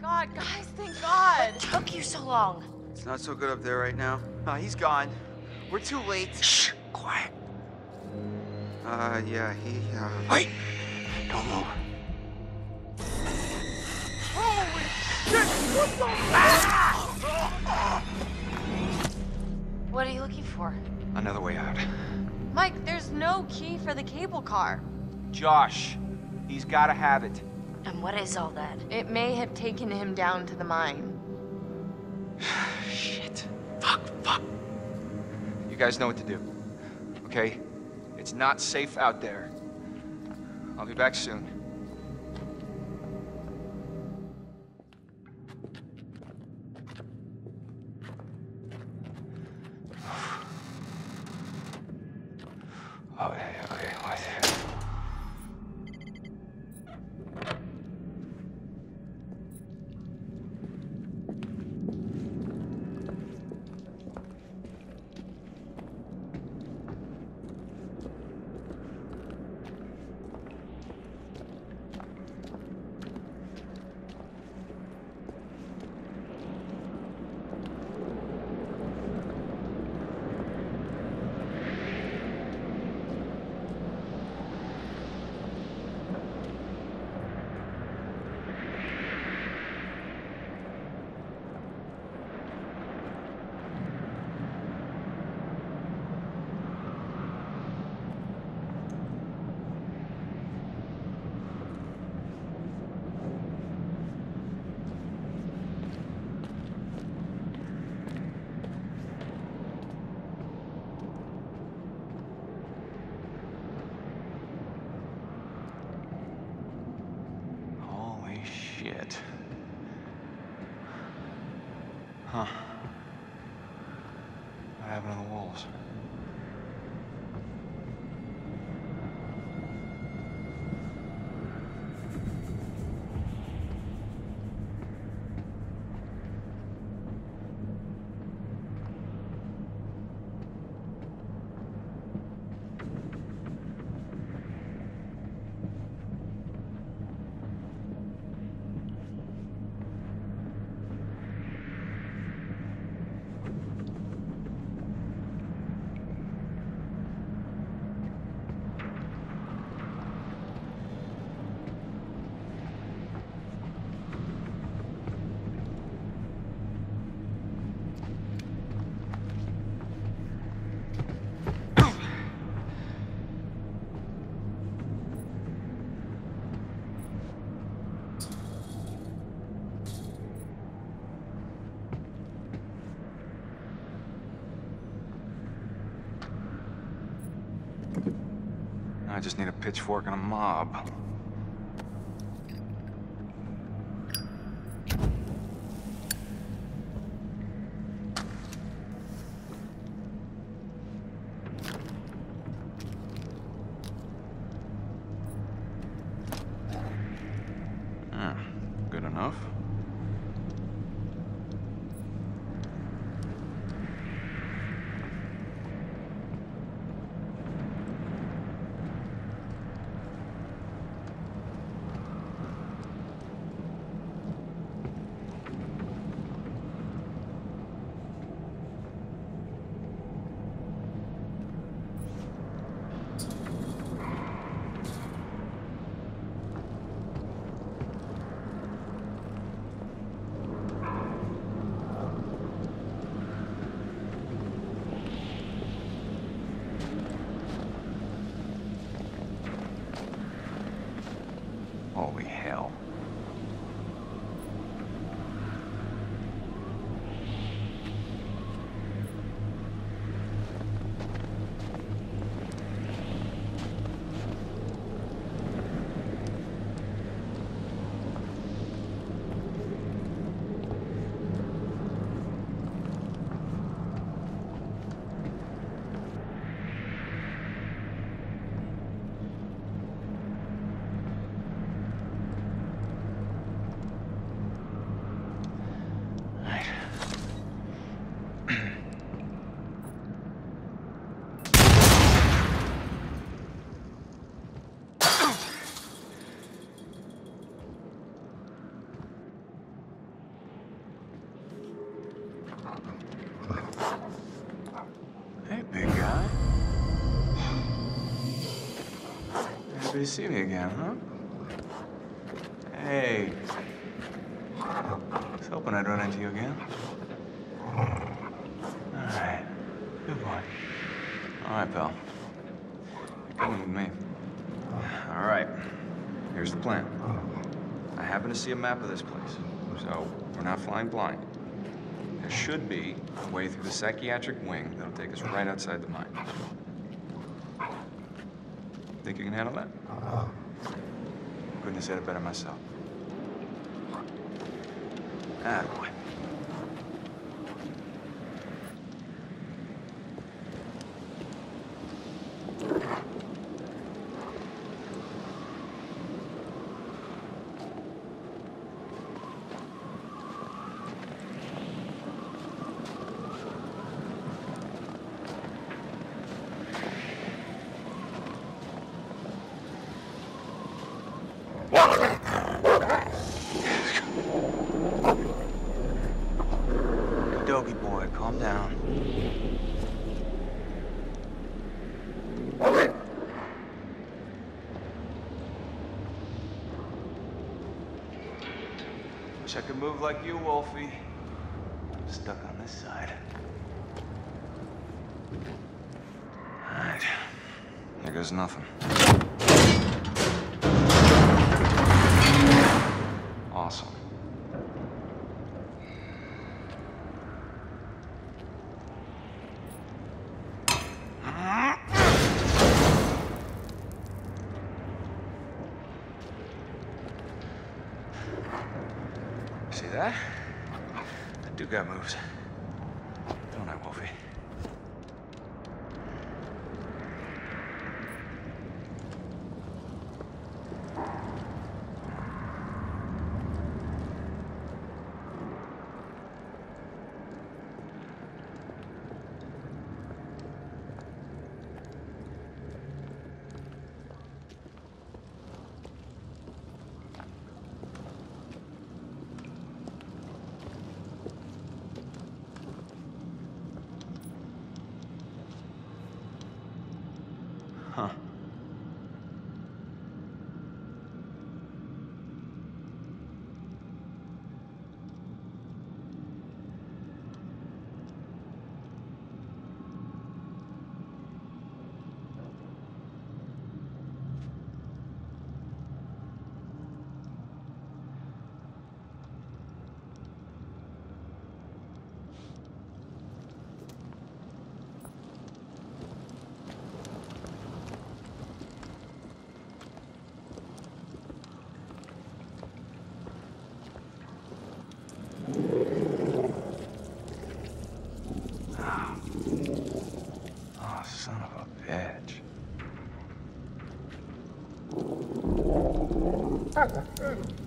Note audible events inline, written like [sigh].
god, guys, thank God. What took you so long? It's not so good up there right now. Uh, he's gone. We're too late. Shh, quiet. Uh, yeah, he, uh... Wait! Don't move. Holy shit! What the What are you looking for? Another way out. Mike, there's no key for the cable car. Josh, he's gotta have it. And what is all that? It may have taken him down to the mine. [sighs] Shit. Fuck, fuck. You guys know what to do. Okay? It's not safe out there. I'll be back soon. Okay, okay, what? Holy shit. Huh. What happened to the wolves? I just need a pitchfork and a mob. Ah, good enough. Happy to see me again, huh? Hey. I was hoping I'd run into you again. All right. Good boy. All right, pal. You're coming with me. All right. Here's the plan. I happen to see a map of this place, so we're not flying blind. There should be a way through the psychiatric wing that'll take us right outside the mine. Think you can handle that? Couldn't have said it better myself. Ah, boy. Doggy boy, calm down. I could move like you, Wolfie. I'm stuck on this side. Alright. Here goes nothing. That? I do got moves. 二个，嗯。